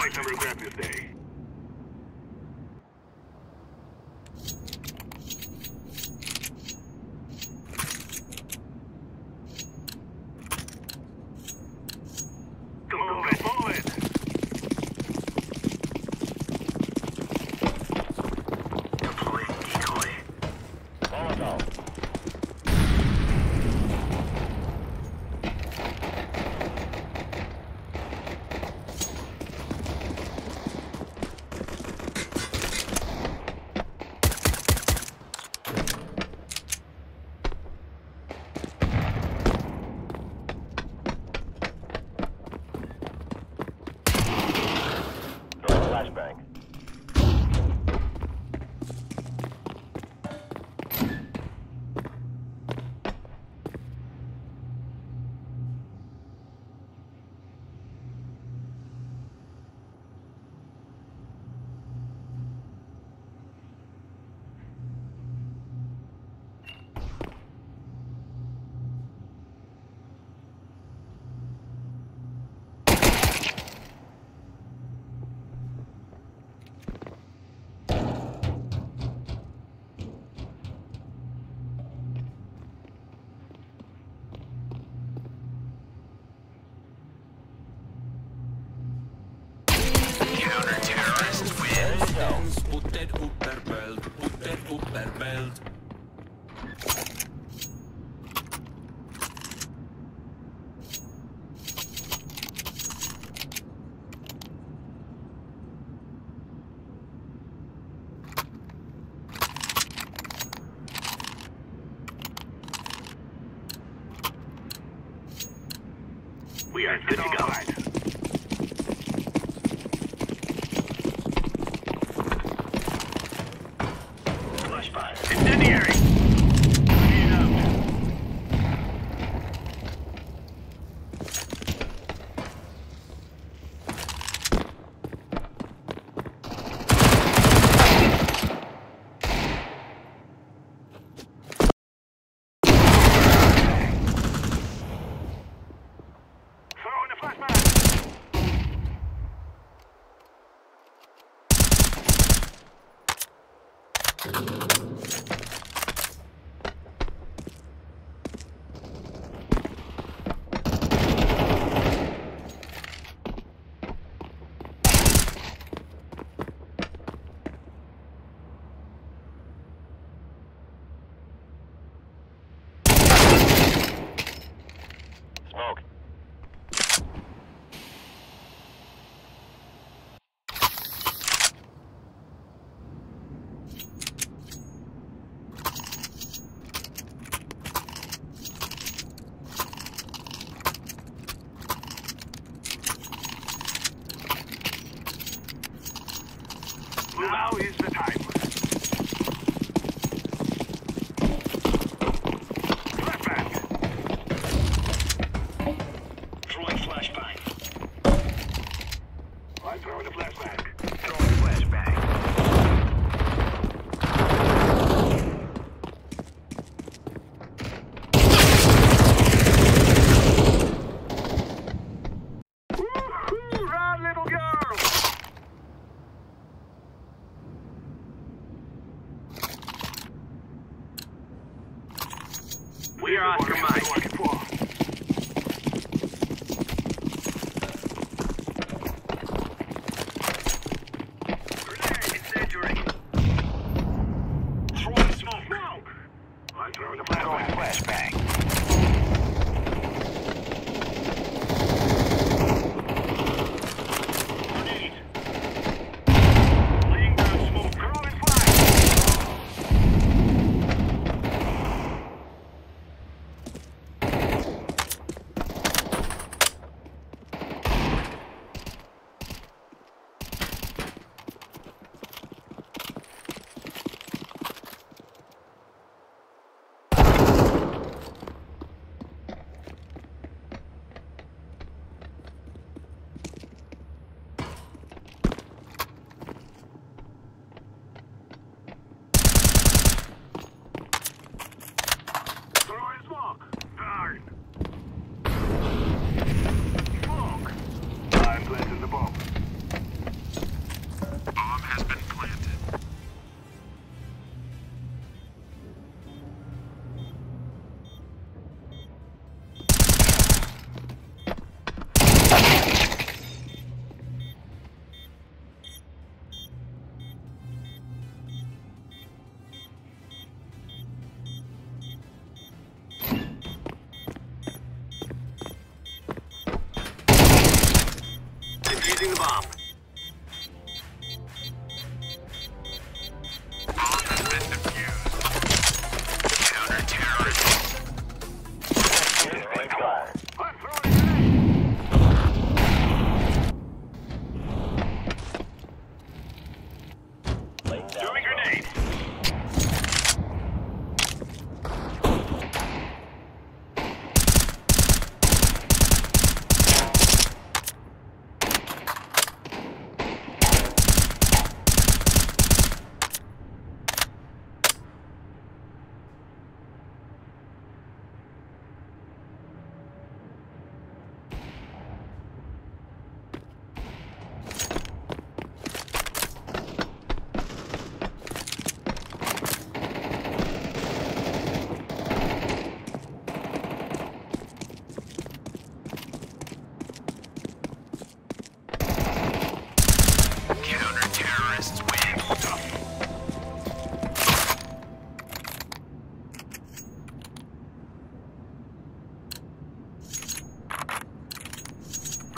Light number grab this day. flashbang. We are good to go. flashback. Throwing flashbang. Planting the bomb.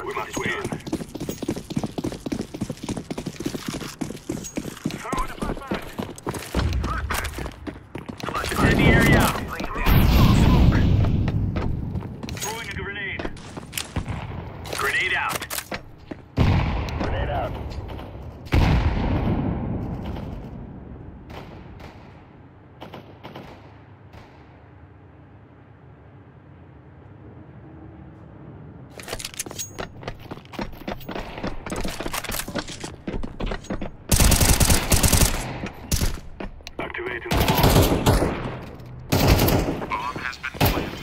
We must win. Throw in the flashbang. Flashbang. In the area. Throwing a grenade. Grenade out. Grenade out. Activating the bomb. Bomb has been planted.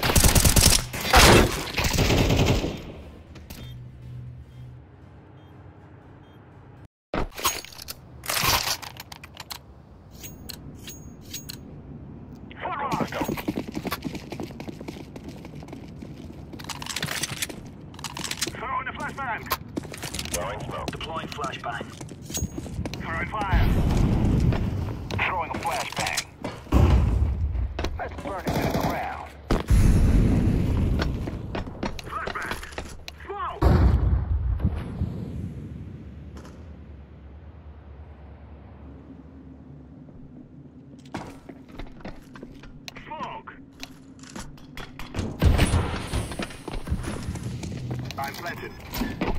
Let's go. Throwing a flashbang. Throwing smoke. Deploying flashbang. Throwing fire. Throwing a flashbang. Let's burn it to the ground. Flashbang. Smoke. Smoke. I'm planted.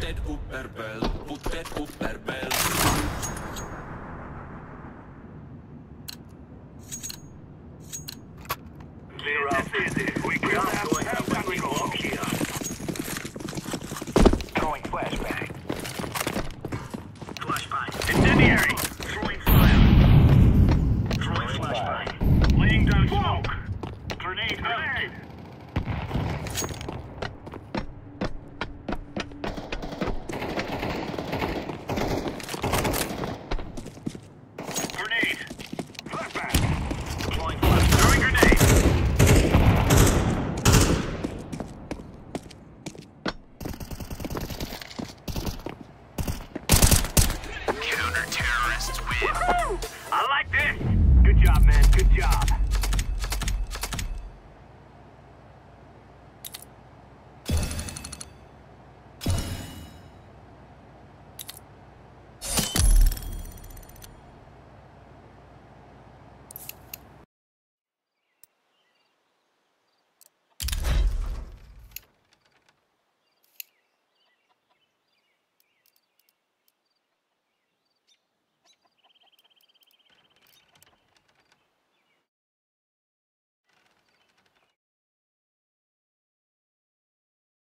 Put Putted upper bell, Put putted upper bell.